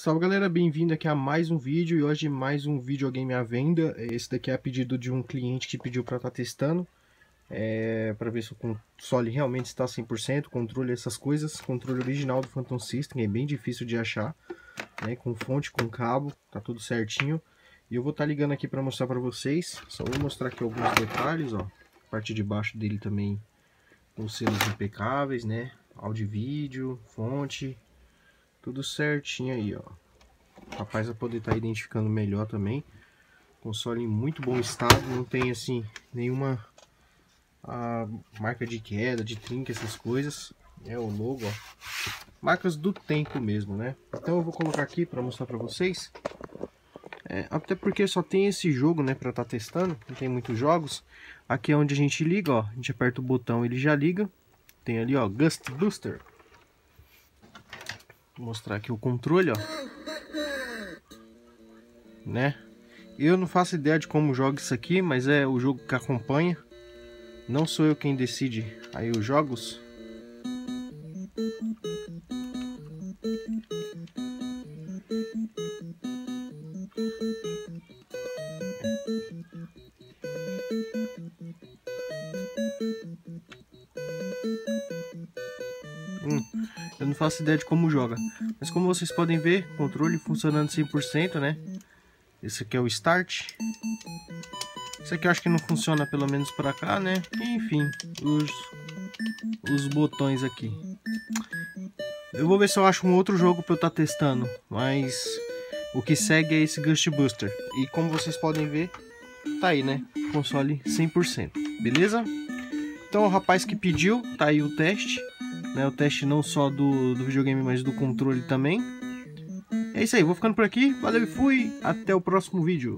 Salve galera, bem-vindo aqui a mais um vídeo e hoje mais um videogame à venda. Esse daqui é a pedido de um cliente que pediu para estar tá testando, é, para ver se o console realmente está 100%, controle essas coisas, controle original do Phantom System, é bem difícil de achar, né, com fonte, com cabo, tá tudo certinho. E eu vou estar tá ligando aqui para mostrar para vocês, só vou mostrar aqui alguns detalhes, ó, a parte de baixo dele também com selos impecáveis, né, áudio e vídeo, fonte, tudo certinho aí, ó. O rapaz vai poder estar tá identificando melhor também. Console em muito bom estado, não tem assim nenhuma a marca de queda, de trinca, essas coisas. É o logo, ó. Marcas do tempo mesmo, né? Então eu vou colocar aqui para mostrar para vocês. É, até porque só tem esse jogo, né, para estar tá testando. Não tem muitos jogos. Aqui é onde a gente liga, ó. A gente aperta o botão, ele já liga. Tem ali, ó, Gust Booster. Vou mostrar aqui o controle, ó. Né? Eu não faço ideia de como joga isso aqui, mas é o jogo que acompanha. Não sou eu quem decide aí os jogos. Hum, eu não faço ideia de como joga. Mas como vocês podem ver, controle funcionando 100%, né? Esse aqui é o Start. Esse aqui eu acho que não funciona pelo menos para cá, né? Enfim, os, os botões aqui. Eu vou ver se eu acho um outro jogo para eu estar tá testando. Mas o que segue é esse Gust. E como vocês podem ver, tá aí, né? Console 100%. Beleza? Então o rapaz que pediu, tá aí o teste né? O teste não só do, do videogame, mas do controle também. É isso aí, vou ficando por aqui. Valeu e fui. Até o próximo vídeo.